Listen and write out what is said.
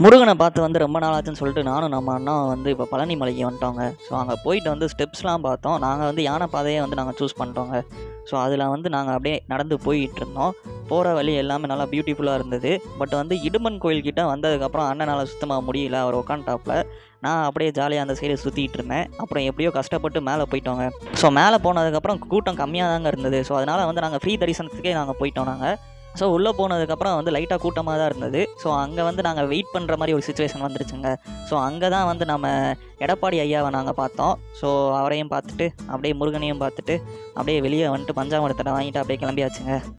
முருகனை பார்த்து வந்து ரொம்ப நாள் ஆச்சுன்னு சொல்லிட்டு நானும் நம்ம அண்ணா வந்து இப்போ பழனி மலைக்கு வந்துட்டோங்க. ஸோ அங்கே போயிட்டு வந்து ஸ்டெப்ஸ்லாம் பார்த்தோம். நாங்கள் வந்து யானை பாதையை வந்து நாங்கள் சூஸ் பண்ணிட்டோங்க. ஸோ அதில் வந்து நாங்கள் அப்படியே நடந்து போயிட்டு இருந்தோம். போகிற வழி எல்லாமே நல்லா பியூட்டிஃபுல்லாக இருந்தது. பட் வந்து இடுமன் கோயில்கிட்ட வந்ததுக்கப்புறம் அண்ணனால் சுத்தமாக முடியல. அவர் உட்காந்துட்டாப்பில். நான் அப்படியே ஜாலியாக அந்த சைடு சுற்றிட்டு இருந்தேன். அப்புறம் எப்படியோ கஷ்டப்பட்டு மேலே போயிட்டோங்க. ஸோ மேலே போனதுக்கப்புறம் கூட்டம் கம்மியாக தாங்க இருந்தது. ஸோ அதனால் வந்து நாங்கள் ஃப்ரீ தரிசனத்துக்கே நாங்கள் போயிட்டோம் நாங்கள் ஸோ உள்ளே போனதுக்கப்புறம் வந்து லைட்டாக கூட்டமாக தான் இருந்தது. ஸோ அங்கே வந்து நாங்கள் வெயிட் பண்ணுற மாதிரி ஒரு சுச்சுவேஷன் வந்துருச்சுங்க. ஸோ அங்கே தான் வந்து நம்ம எடப்பாடி ஐயாவை நாங்கள் பார்த்தோம். ஸோ அவரையும் பார்த்துட்டு அப்படியே முருகனையும் பார்த்துட்டு அப்படியே வெளியே வந்துட்டு பஞ்சாமிரத்தடை வாங்கிட்டு அப்படியே கிளம்பியாச்சுங்க.